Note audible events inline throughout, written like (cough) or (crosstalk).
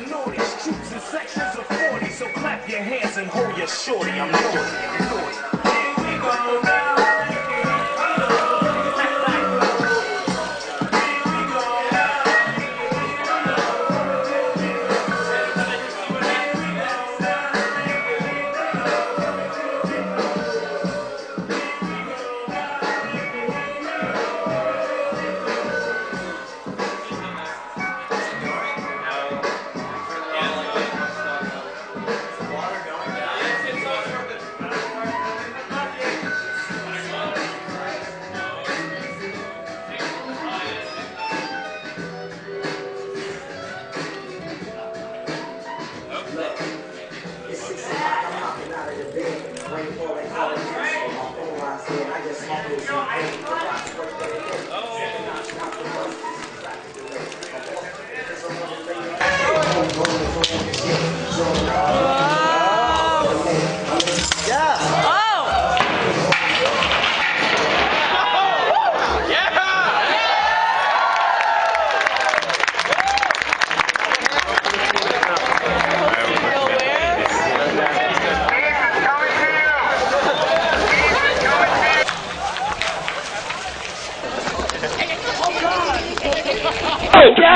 The naughty troops in sections of 40, so clap your hands and hold your shorty. I'm naughty, I'm naughty. Here we go now.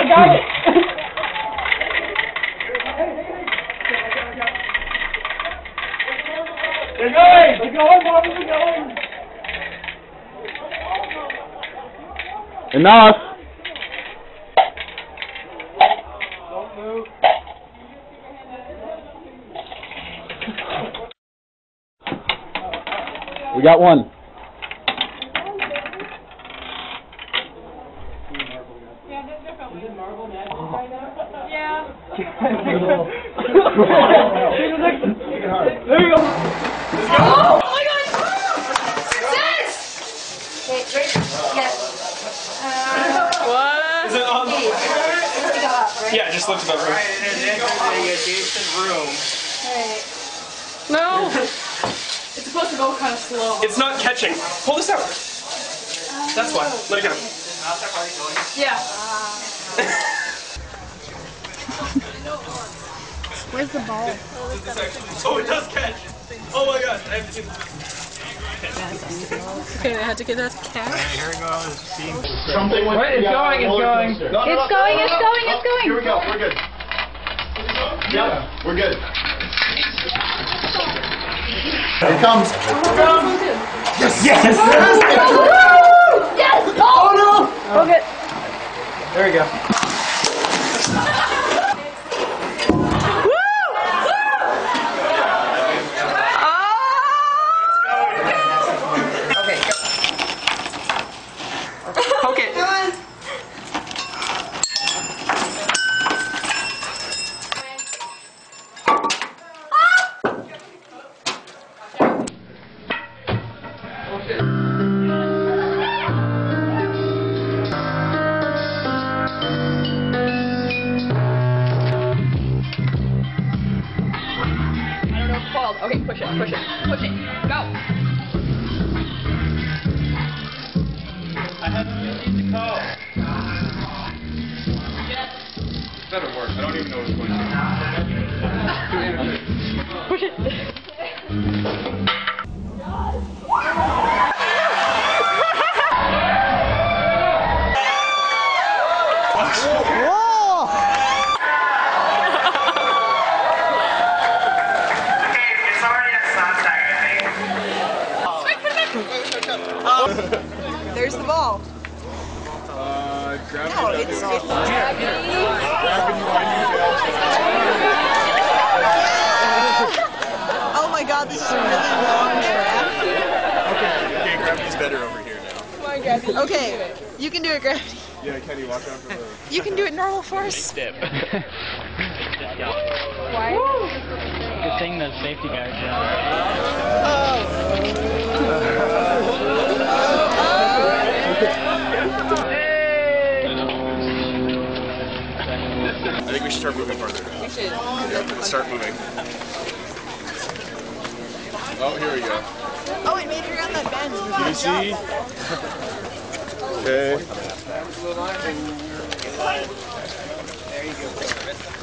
They're going. They're going. Bobby, they're going. Enough. We got one. (laughs) (laughs) There you go. Oh my god! Sis! Wait, wait, yes. Uh, What? Is it on? let's go up, right? Yeah, just lift it up. Right. Alright. No. It's supposed to go kind of slow. It's not catching. Pull this out. That's why. Let it go. Yeah. Where's the ball? Oh, it does catch. Oh my gosh. I have to see. Okay, I had to get that cat. Something with Right, it's going, it's going. No, no, no, It's going, no, it's no, going, no. it's going. Here we go. We're good. Yep, we're good. Here it comes. Yes! Yes! Yes! Oh, no! Okay. There we go. Better work. I don't even know what's going on. Push it. (laughs) grab No, it's, it's Oh my god, this is a really long draft. Okay, gravity's better over here now. Come on, gravity. Okay, you can do it, Gravity. Yeah, Kenny, watch out for the. You can do it normal force. Step. Why? (laughs) Good thing the safety guys are. I think we start moving further. We should. Yeah, let's start moving. Oh, here we go. Oh, it made her on that bench. You see? Okay. How's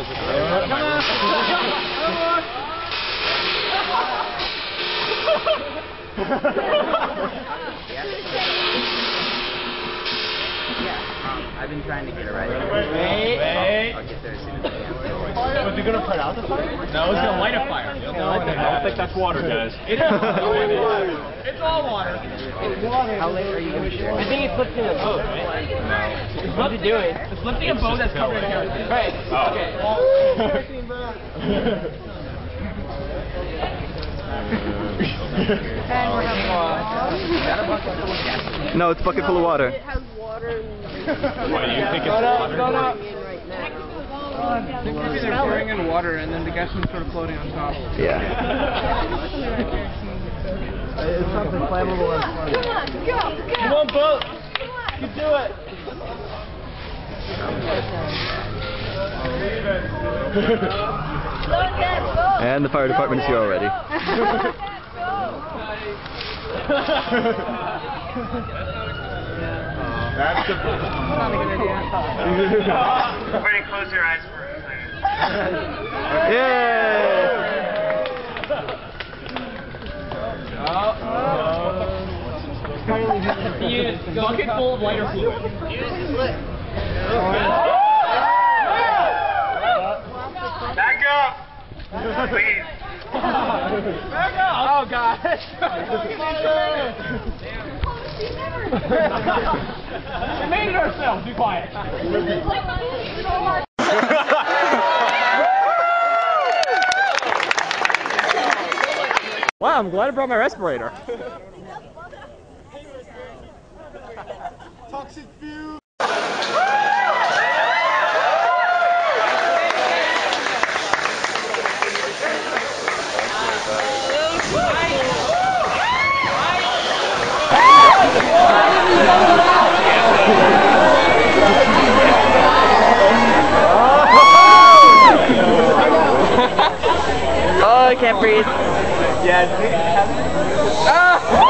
was it? Come on! Come on! Um, I've been trying to get it right. Wait. I'll get there as soon as I can. Was he gonna put out the fire? No, he's gonna light a fire. No, I don't think that's water, guys. It is. it's all water. It's water. How late are you gonna share? I think it's lifting a boat, right? No. It's lifting to do it. It's lifting a boat that's covered in kerosene. Right. Okay. Oh. (laughs) (laughs) No, it's bucket full of water. It has water and Why do you think it's water? in right now. Maybe they're pouring in water and then the gas is sort of floating on top. Yeah. it's something flammable and Come on, go, go. Come on, boat. You can do it. Look at go. And the fire department is here already. (laughs) That's the. Everybody close your eyes for a second. Yay! Bucket full of lighter fluid. Back up! Please. Oh gosh. we made it ourselves. Be quiet. Wow, I'm glad I brought my respirator. I can't breathe. Yeah. Ah!